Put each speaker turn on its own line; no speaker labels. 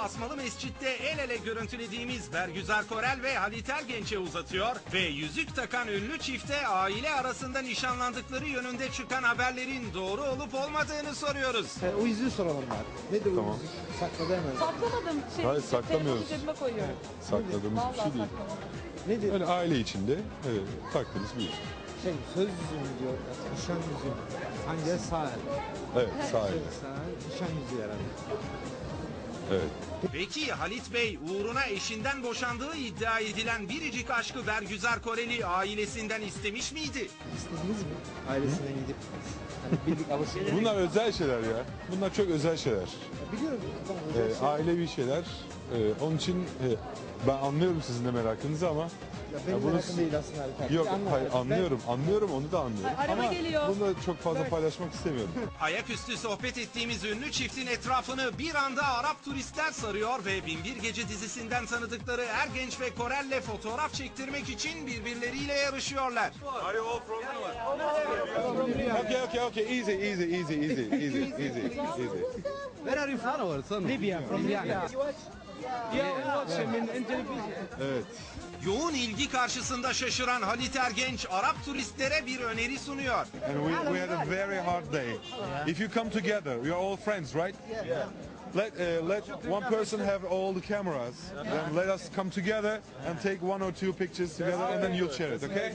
Asmalı Mescid'de el ele görüntülediğimiz Bergüzar Korel ve Halit Ergenç'e uzatıyor ve yüzük takan ünlü çifte aile arasında nişanlandıkları yönünde çıkan haberlerin doğru olup olmadığını soruyoruz.
E, o yüzüğü soralım bari. Nedir
Tamam.
o yüzük? Sakladı hemen.
Saklamadım. Şey,
Hayır, saklamıyoruz.
telefonu cebime koyuyorum.
Sakladığımız
Vallahi
bir şey değil.
saklamadım.
Nedir?
Öyle aile içinde evet, taktığımız bir yüzük.
Şey, söz yüzüğü mü diyor? Nişan yüzüğü. mü? Hangi sağ el?
Evet sahibi.
Sağ el, nişan yüzüğü herhalde.
Evet.
Peki Halit Bey uğruna eşinden boşandığı iddia edilen biricik aşkı Bergüzar Koreli ailesinden istemiş miydi?
İstediniz mi? Ailesine gidip hani birlik alışveriş.
Bunlar özel şeyler ya. Bunlar çok özel şeyler.
Biliyorum. Şey.
ailevi şeyler. Ee, onun için e, ben anlıyorum sizin de merakınızı ama
Ya benim
Ya bunu-
merakım değil aslında Halit abi.
yok
Anla
hayır.
Ben-
anlıyorum anlıyorum onu da anlıyorum
Ay, araba
ama
geliyor.
bunu da çok fazla paylaşmak istemiyorum.
Ayaküstü sohbet ettiğimiz ünlü çiftin etrafını bir anda Arap turistler sarıyor ve Binbir Gece dizisinden tanıdıkları Ergenç ve Korel'le fotoğraf çektirmek için birbirleriyle yarışıyorlar.
okay okay okay easy easy easy easy easy easy easy.
Where are you from or son? Libya, from Libya. Yeah, we watch him in, in television.
Evet.
Yoğun ilgi karşısında şaşıran Halit Ergenç Arap turistlere bir öneri sunuyor.
And we, we had a very hard day. If you come together, you're all friends, right? Yeah. Let uh, let one person have all the cameras, then let us come together and take one or two pictures together, and then you'll share it, okay?